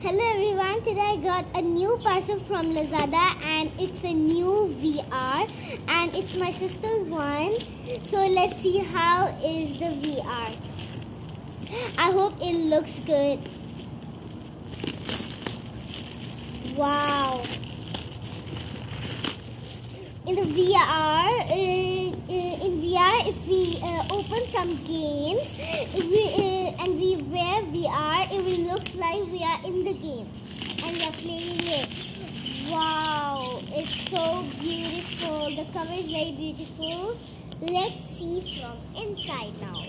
Hello everyone, today I got a new parcel from Lazada and it's a new VR and it's my sister's one. So let's see how is the VR. I hope it looks good. Wow. In the VR, uh, uh, in VR if we uh, open some games we, uh, and we wear VR, it will look like we are in the game and we are playing it. Wow, it's so beautiful. The cover is very beautiful. Let's see from inside now.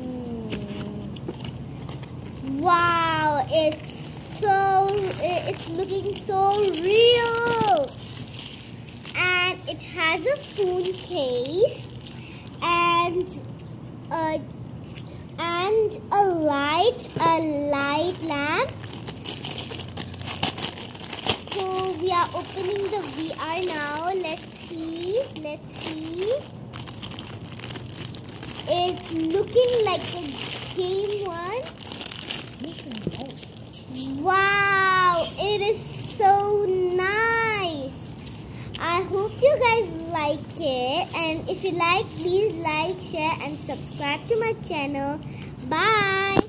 Hmm. Wow, it's so, it's looking so real. And it has a phone case and a and a light, a light lamp. So we are opening the VR now. Let's see. Let's see. It's looking like a game one. Wow, it is so nice. I hope you guys like it and if you like please like, share and subscribe to my channel. 拜。